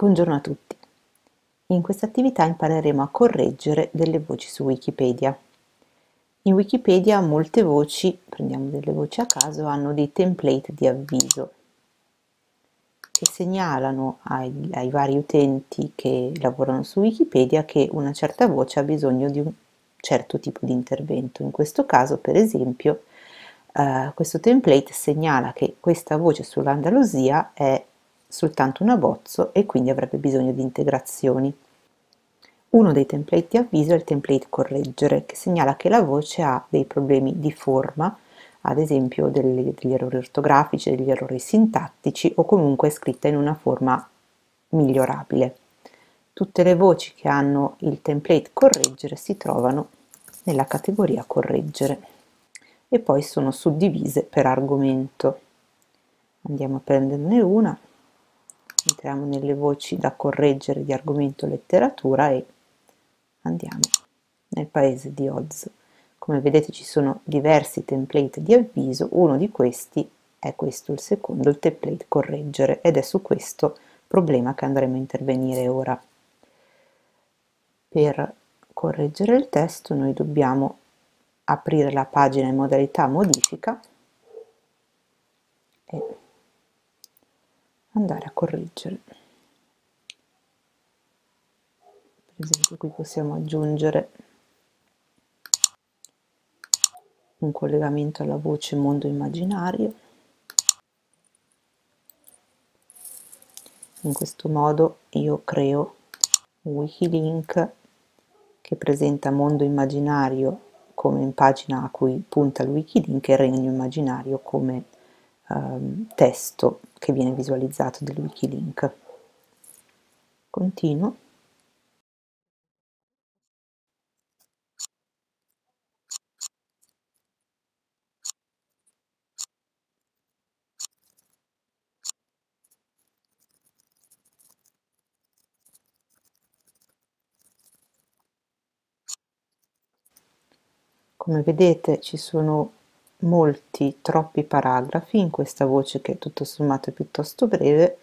Buongiorno a tutti. In questa attività impareremo a correggere delle voci su Wikipedia. In Wikipedia molte voci, prendiamo delle voci a caso, hanno dei template di avviso che segnalano ai, ai vari utenti che lavorano su Wikipedia che una certa voce ha bisogno di un certo tipo di intervento. In questo caso, per esempio, eh, questo template segnala che questa voce sull'Andalusia è soltanto un abbozzo e quindi avrebbe bisogno di integrazioni. Uno dei template di avviso è il template correggere, che segnala che la voce ha dei problemi di forma, ad esempio degli, degli errori ortografici, degli errori sintattici o comunque è scritta in una forma migliorabile. Tutte le voci che hanno il template correggere si trovano nella categoria correggere e poi sono suddivise per argomento. Andiamo a prenderne una entriamo nelle voci da correggere di argomento letteratura e andiamo nel paese di Oz. Come vedete ci sono diversi template di avviso, uno di questi è questo, il secondo, il template correggere, ed è su questo problema che andremo a intervenire ora. Per correggere il testo noi dobbiamo aprire la pagina in modalità modifica e andare a correggere. Per esempio qui possiamo aggiungere un collegamento alla voce mondo immaginario. In questo modo io creo un wikilink che presenta mondo immaginario come in pagina a cui punta il wikilink e regno immaginario come ehm, testo che viene visualizzato del Wikilink. Continuo. Come vedete ci sono molti, troppi paragrafi in questa voce che tutto sommato è piuttosto breve,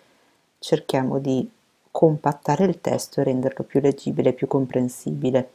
cerchiamo di compattare il testo e renderlo più leggibile più comprensibile.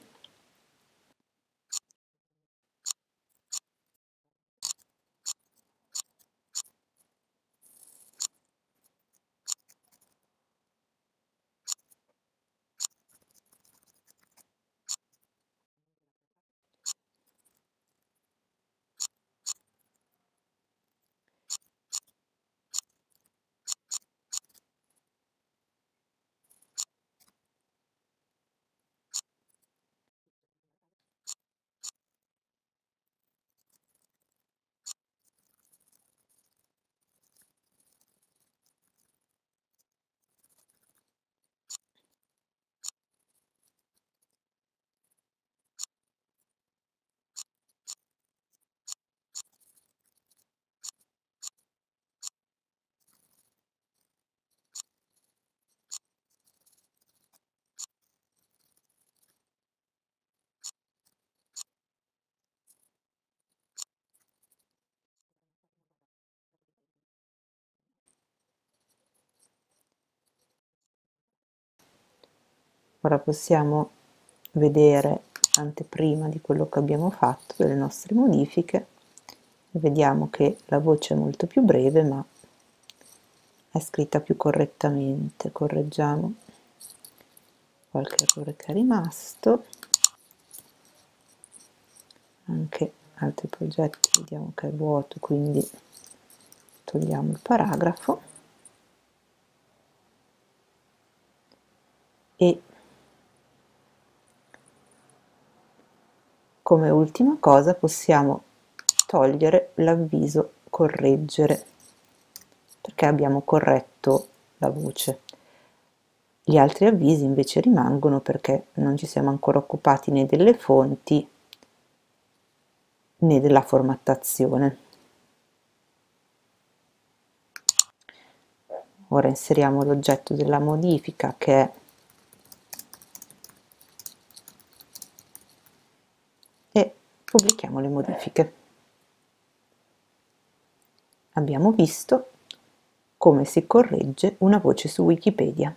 Ora possiamo vedere anteprima di quello che abbiamo fatto, delle nostre modifiche, vediamo che la voce è molto più breve ma è scritta più correttamente. Correggiamo. Qualche errore che è rimasto, anche altri progetti vediamo che è vuoto, quindi togliamo il paragrafo. E Come ultima cosa possiamo togliere l'avviso correggere perché abbiamo corretto la voce. Gli altri avvisi invece rimangono perché non ci siamo ancora occupati né delle fonti né della formattazione. Ora inseriamo l'oggetto della modifica che è pubblichiamo le modifiche. Abbiamo visto come si corregge una voce su Wikipedia.